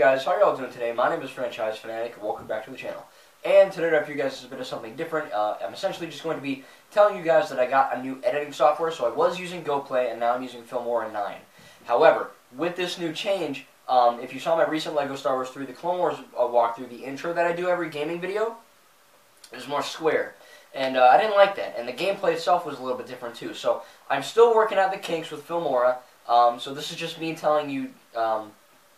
guys, how are y'all doing today? My name is Franchise Fanatic, welcome back to the channel. And today I for you guys is a bit of something different. Uh, I'm essentially just going to be telling you guys that I got a new editing software, so I was using GoPlay, and now I'm using Filmora 9. However, with this new change, um, if you saw my recent LEGO Star Wars 3 The Clone Wars uh, walkthrough, the intro that I do every gaming video is more square. And uh, I didn't like that, and the gameplay itself was a little bit different too. So I'm still working out the kinks with Filmora, um, so this is just me telling you um,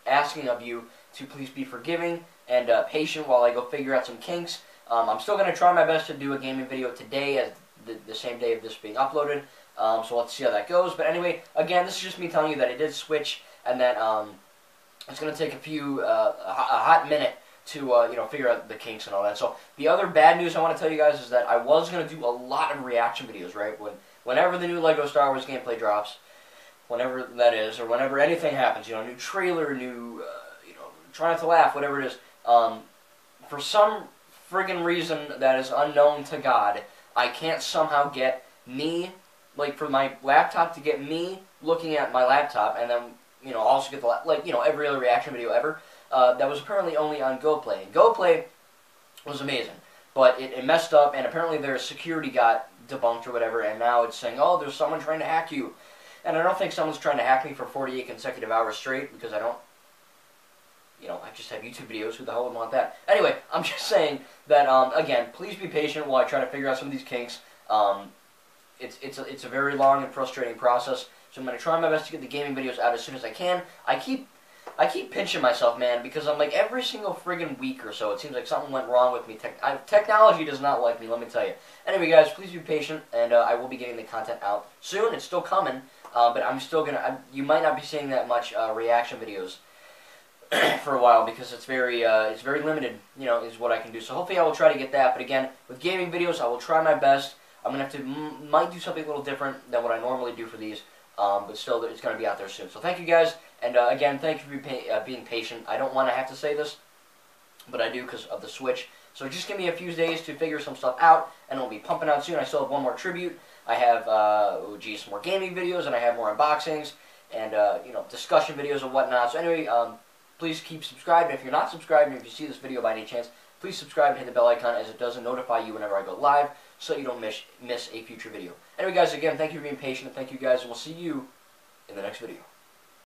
asking of you to please be forgiving and uh, patient while I go figure out some kinks. Um, I'm still going to try my best to do a gaming video today as the, the same day of this being uploaded. Um, so let's see how that goes. But anyway, again, this is just me telling you that I did switch and that um, it's going to take a few, uh, a hot minute to uh, you know figure out the kinks and all that. So the other bad news I want to tell you guys is that I was going to do a lot of reaction videos, right? When whenever the new Lego Star Wars gameplay drops, whenever that is, or whenever anything happens, you know, new trailer, new, uh, you know, trying to laugh, whatever it is. Um, for some friggin' reason that is unknown to God, I can't somehow get me, like, for my laptop to get me looking at my laptop, and then, you know, also get the, like, you know, every other reaction video ever. Uh, that was apparently only on GoPlay. GoPlay was amazing, but it, it messed up, and apparently their security got debunked or whatever, and now it's saying, oh, there's someone trying to hack you. And I don't think someone's trying to hack me for 48 consecutive hours straight because I don't, you know, I just have YouTube videos. Who the hell would want that? Anyway, I'm just saying that, um, again, please be patient while I try to figure out some of these kinks. Um, it's, it's, a, it's a very long and frustrating process. So I'm going to try my best to get the gaming videos out as soon as I can. I keep I keep pinching myself, man, because I'm like every single friggin' week or so, it seems like something went wrong with me. I, technology does not like me, let me tell you. Anyway, guys, please be patient, and uh, I will be getting the content out soon. It's still coming. Uh, but I'm still gonna. I, you might not be seeing that much uh, reaction videos for a while because it's very uh, it's very limited. You know, is what I can do. So hopefully I will try to get that. But again, with gaming videos, I will try my best. I'm gonna have to might do something a little different than what I normally do for these. Um, but still, it's gonna be out there soon. So thank you guys, and uh, again, thank you for be uh, being patient. I don't want to have to say this, but I do because of the Switch. So just give me a few days to figure some stuff out, and it'll be pumping out soon. I still have one more tribute. I have, uh, oh geez, some more gaming videos, and I have more unboxings, and, uh, you know, discussion videos and whatnot. So anyway, um, please keep subscribed. If you're not subscribed, if you see this video by any chance, please subscribe and hit the bell icon as it does notify you whenever I go live, so you don't miss, miss a future video. Anyway, guys, again, thank you for being patient, thank you guys, and we'll see you in the next video.